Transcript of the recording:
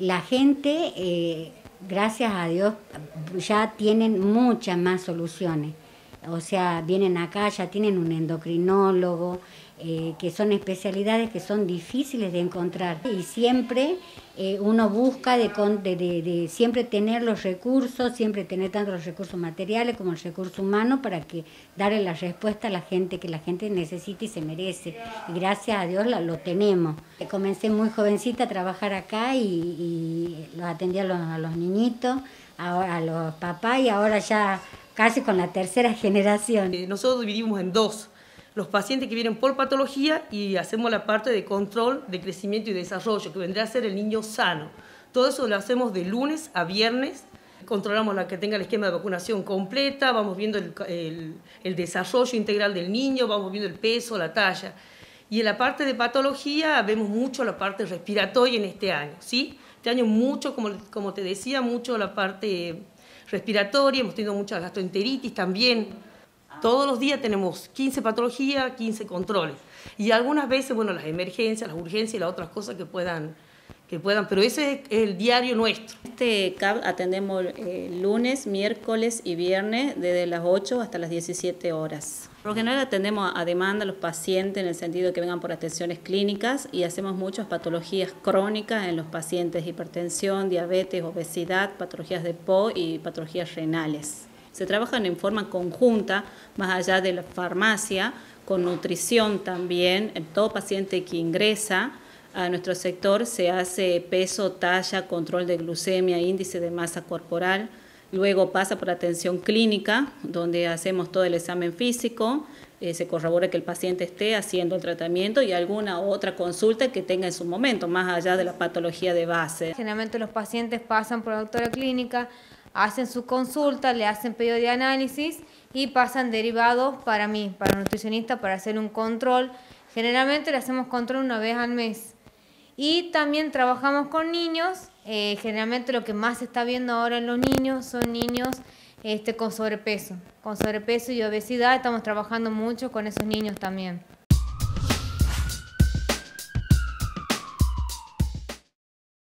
La gente, eh, gracias a Dios, ya tienen muchas más soluciones. O sea, vienen acá, ya tienen un endocrinólogo, eh, que son especialidades que son difíciles de encontrar. Y siempre eh, uno busca de, de, siempre tener los recursos, siempre tener tanto los recursos materiales como el recurso humano para que darle la respuesta a la gente que la gente necesita y se merece. Y gracias a Dios lo tenemos. Comencé muy jovencita a trabajar acá y, y los atendía a los, niñitos, a los papás y ahora ya casi con la tercera generación. Eh, nosotros dividimos en dos los pacientes que vienen por patología y hacemos la parte de control de crecimiento y desarrollo, que vendrá a ser el niño sano. Todo eso lo hacemos de lunes a viernes. Controlamos la que tenga el esquema de vacunación completa, vamos viendo el, desarrollo integral del niño, vamos viendo el peso, la talla. Y en la parte de patología vemos mucho la parte respiratoria en este año, ¿sí? Este año mucho, como, como te decía, mucho la parte respiratoria, hemos tenido mucha gastroenteritis también, todos los días tenemos 15 patologías, 15 controles. Y algunas veces, bueno, las emergencias, las urgencias y las otras cosas que puedan, que puedan pero ese es el diario nuestro. Este CAP atendemos eh, lunes, miércoles y viernes desde las 8 hasta las 17 horas. Por lo general atendemos a demanda a los pacientes en el sentido de que vengan por atenciones clínicas y hacemos muchas patologías crónicas en los pacientes, hipertensión, diabetes, obesidad, patologías de PO y patologías renales se trabajan en forma conjunta, más allá de la farmacia, con nutrición también. En todo paciente que ingresa a nuestro sector se hace peso, talla, control de glucemia, índice de masa corporal. Luego pasa por atención clínica, donde hacemos todo el examen físico, eh, se corrobora que el paciente esté haciendo el tratamiento y alguna otra consulta que tenga en su momento, más allá de la patología de base. Generalmente los pacientes pasan por la doctora clínica, hacen su consulta, le hacen pedido de análisis y pasan derivados para mí, para el nutricionista, para hacer un control. Generalmente le hacemos control una vez al mes. Y también trabajamos con niños. Eh, generalmente lo que más se está viendo ahora en los niños son niños este, con sobrepeso. Con sobrepeso y obesidad estamos trabajando mucho con esos niños también.